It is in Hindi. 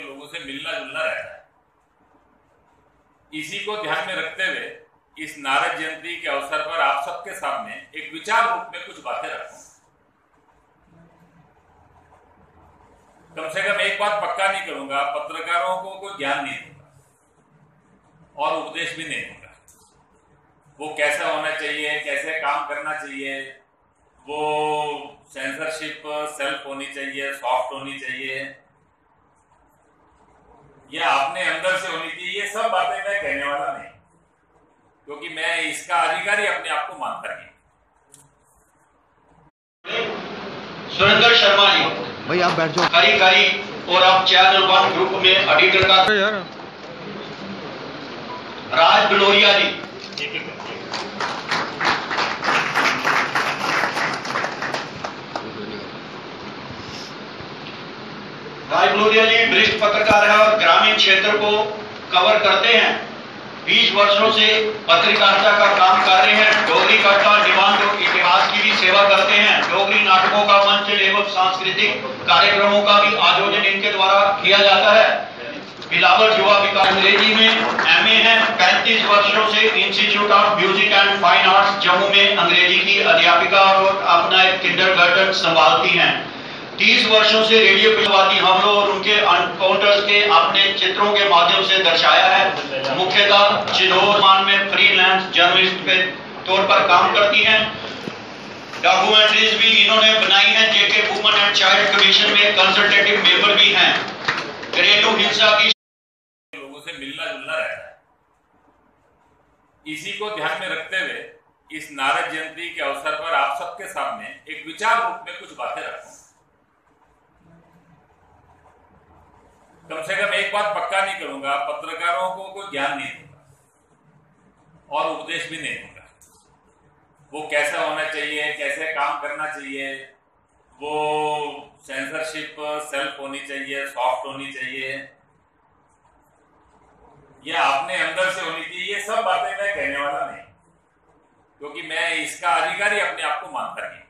लोगों से मिलना जुलना रहता है। इसी को ध्यान में रखते हुए इस नारद जयंती के अवसर पर आप सबके सामने एक विचार रूप में कुछ बातें रखूँ। कम से कम एक बात पक्का नहीं करूँगा, पत्रकारों को कोई ज्ञान नहीं और उपदेश भी नहीं होगा वो कैसा होना चाहिए कैसे काम करना चाहिए वो सेंसरशिप सेल्फ होनी चाहिए सॉफ्ट होनी चाहिए। या अपने अंदर से होनी चाहिए ये सब बातें मैं कहने वाला नहीं। क्योंकि मैं इसका अधिकारी अपने आप को मानता नहीं। सुरेंद्र शर्मा जी। भाई आप बैठ जाओ। करी करी और आप चैनल वन ग्रुप में एडिटर का यार राज बिलोरिया जी। राज बिलोरिया जी, वरिष्ठ पत्रकार है और ग्रामीण क्षेत्र को कवर करते हैं। 20 वर्षों से पत्रकारिता का काम कर रहे हैं। डोगरी कट्टा निबंध इतिहास की भी सेवा करते हैं। डोगरी नाटकों का मंच एवं सांस्कृतिक कार्यक्रमों का भी आयोजन इनके द्वारा किया जाता है। बिलावल युवा विकास अंग्रेज़ी में 35 वर्षों से institute of music and fine arts Jammu में अंग्रेज़ी की अध्यापिका और अपना एक किंडरगार्टन संभालती हैं। 30 वर्षों से रेडियो पिछवादी हमलों और उनके अनकाउंटर्स के अपने चित्रों के माध्यम से दर्शाया है। मुख्यतः चिन्होर मान में फ्रीलांस जर्नलिस्ट के तौर पर काम करती हैं। डॉक्यूमेंट्रीज भी इन्होंने बनाई हैं। JK woman and child commission में कंसल्टेटिव मेंबर भी हैं। घरेलू हिंसा की लोगों से मिलना जुलना रहता है इसी को ध्यान में रखते हुए इस नारद जयंती के अवसर पर आप सबके सामने एक विचार रूप में कुछ बातें रखूँ। कम से कम एक बात पक्का नहीं करूँगा, पत्रकारों को कोई ज्ञान नहीं दूँगा और उपदेश भी नहीं दूँगा। वो कैसा होना चाहिए, कैसे काम करना चाहिए, वो सेंसरशिप सेल्फ होनी चाहिए सॉफ्ट होनी चाहिए, या अपने अंदर से होनी सब बातें मैं कहने वाला नहीं, क्योंकि मैं इसका अधिकारी अपने आप को मानता नहीं।